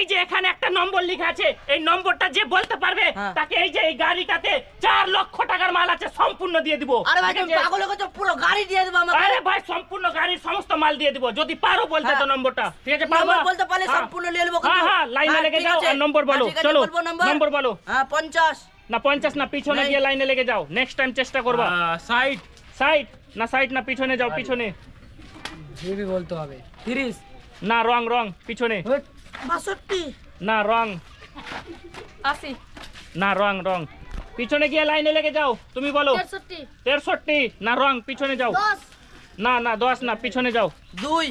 এই যে এখানে একটা নম্বর লেখা আছে এই নম্বরটা যে বলতে পারবে হ্যাঁ। তাকে এই যে এই গাড়িটাতে চার লক্ষ টাকার মাল আছে সম্পূর্ণ দিয়ে দিব। আরে ভাই তুমি পাগল হয়ে গেছো পুরো গাড়ি দিয়ে দেবো আমাকে। আরে ভাই সম্পূর্ণ গাড়ির সমস্ত মাল দিয়ে দিব যদি পারো বলতে তো হ্যাঁ। নম্বরটা। ঠিক আছে? নম্বর বলতে পারলে হ্যাঁ। সম্পূর্ণ নিয়ে নেব হ্যাঁ কিন্তু। হ্যাঁ লাইনে লেগে যাও আর নম্বর বলো। চলো নম্বর নম্বর বলো। হ্যাঁ পঞ্চাশ। না পঞ্চাশ না পিছনে গিয়ে লাইনে লেগে যাও। নেক্সট টাইম চেষ্টা করবা। সাইড সাইড না সাইড না পিছনে যাও পিছনে। ভেবে বলতে হবে। তিরিশ। না রং রং পিছনে। বাষট্টি। না রং। আশি। না রং রং। পিছনে গিয়ে লাইনে লেগে যাও তুমি বলো। তেরষট্টি না রং পিছনে যাও। না না দশ না পিছনে যাও। দুই।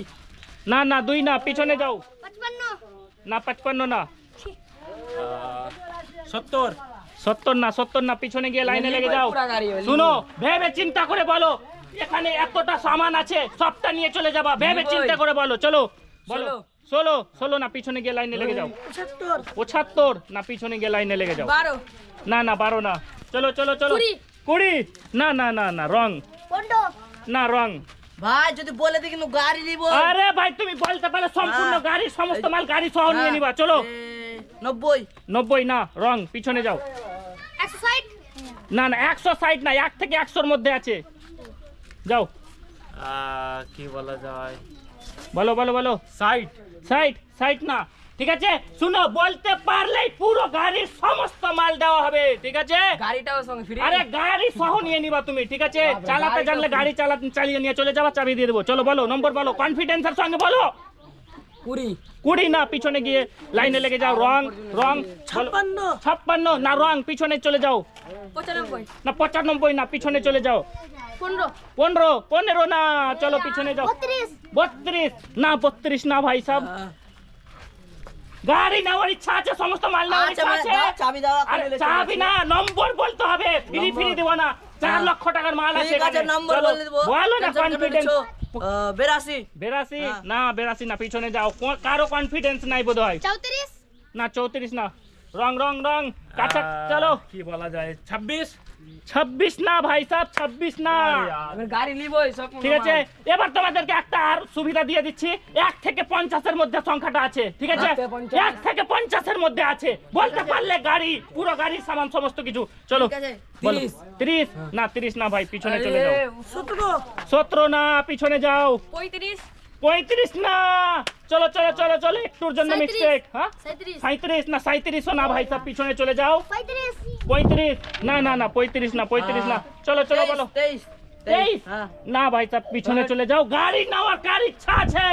না না দুই না পিছনে যাও। না পাঁচপান্ন না। সত্তর। সত্তর না সত্তর না পিছনে গিয়ে লাইনে লেগে যাও। শুনো ভেবে চিন্তা করে বলো এখানে এতটা সামান আছে সবটা নিয়ে চলে যাবা। ভেবে চিন্তা করে বলো চলো। বলো। ষোলো। ষোলো না পিছনে গিয়ে লাইনে লেগে যাও। পঁচাত্তর। না পিছনে গিয়ে লাইনে লেগে যাও। বারো। না না বারো না। চলো চলো চলো। কুড়ি। কুড়ি। না না না না রং। না রং। ভাই যদি বলে দিই কিন্তু গাড়ি নিবো। আরে ভাই তুমি বলতে পারলে সম্পূর্ণ। গাড়ি সমস্ত মাল গাড়ি সহ নিয়ে নিবা। চলো। নব্বই। নব্বই না রং পিছনে যাও। একশো ষাট? না না একশো ষাট না এক থেকে একশোর মধ্যে আছে। যাও। কি বলা যায়? বলো বলো বলো। সাইড সাইড সাইড না। ঠিক আছে? শুনো বলতে পারলেই পুরো গাড়ির সমস্ত মাল দেওয়া হবে। ঠিক আছে? গাড়িটাও সঙ্গে ফ্রি আরে গাড়ি সহ নিয়ে নিবা তুমি ঠিক আছে? চালাতে জানলে গাড়ি চালাতে চালিয়ে নিয়ে চলে যাবা চাবি দিয়ে দেবো। চলো বলো নম্বর বলো কনফিডেন্সের সঙ্গে বলো। কুড়ি। কুড়ি না পিছনে গিয়ে লাইনে লেগে যাও। রং রং। ছাপ্পান্ন। ছাপ্পান্ন না রং পিছনে চলে যাও। না পঁচানব্বই না পিছনে চলে যাও। পনেরো। পনেরো পনেরো না চলো পিছনে যাও। বত্রিশ। না বত্রিশ না ভাই হ্যাঁ। গাড়ি নেওয়ার ইচ্ছা আছে সমস্ত মাল নেওয়ার আচ্ছা, ইচ্ছা আছে। চাবি না নম্বর বলতে হবে ফ্রি ফ্রি দেবো না। চার হ্যাঁ। লক্ষ টাকার মাল আছে বলে না কনফিডেন্স বেরাশি বেরাশি। না বেরাশি না পিছনে যাও কারও কনফিডেন্স নাই বোধ হয় চৌত্রিশ না চৌত্রিশ না রং রং রং। কাছা চলো। কি বলা যায়? ছাব্বিশ? ছাব্বিশ না ভাই সাহেব না। গাড়ি নিবই সব ঠিক আছে এবার তোমাদেরকে একটা আর সুবিধা দিয়ে দিচ্ছি। এক থেকে পঞ্চাশের মধ্যে সংখ্যাটা আছে ঠিক আছে? এক থেকে পঞ্চাশের মধ্যে আছে। বলতে পারলে গাড়ি পুরো গাড়ির সামান সমস্ত কিছু। চলো ঠিক আছে না তিরিশ না ভাই পিছনে চলে যাও। সতেরো। সতেরো না পিছনে যাও। পঁয়ত্রিশ। পঁয়ত্রিশ না। চলো চলো চলো চলো একটুর জন্য। মিস্টেক হ্যাঁ? সাঁত্রিশ সাঁত্রিশ না সাঁত্রিশও না ভাই সব পিছনে চলে যাও। পঁয়ত্রিশ। না না না পঁয়ত্রিশ না পঁয়ত্রিশ না। চলো চলো তেইশ, বলো। তেইশ হ্যাঁ। না ভাই সব পিছনে চলে যাও। গাড়ি নেওয়ার কার ইচ্ছা আছে?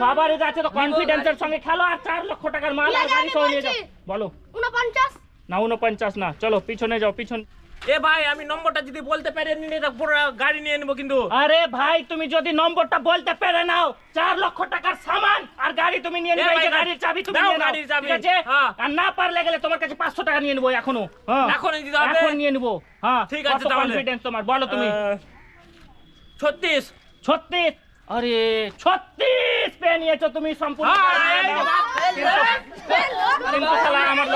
সবারই আছে। তো কনফিডেন্সের সঙ্গে খেলো আর চার লক্ষ টাকার মাল আর গাড়ি সহ নিয়ে যাও। বলো। উনপঞ্চাশ না উনপঞ্চাশ না। চলো পিছনে যাও পিছন এ ভাই আমি নম্বরটা যদি বলতে পারি এটা পুরো গাড়ি নিয়ে নেব কিন্তু। আরে ভাই তুমি যদি নম্বরটা বলতে পেরে নাও চার লক্ষ টাকার সামান আর গাড়ি তুমি নিয়ে নিবে এই গাড়ির চাবি তুমি নিয়ে নাও ঠিক আছে? হ্যাঁ। আর না পারলে গেলে তোমার কাছে পাঁচশো টাকা নিয়ে নেব এখনও হ্যাঁ। এখনই দিতে হবে? এখন নিয়ে নেব হ্যাঁ। ঠিক আছে, তাহলে। কনফিডেন্স তোমার বলো তুমি। ছত্রিশ। ছত্রিশ? আরে ছত্রিশ পেয়ে নিয়েছো তুমি সম্পূর্ণ। হ্যাঁ, আমার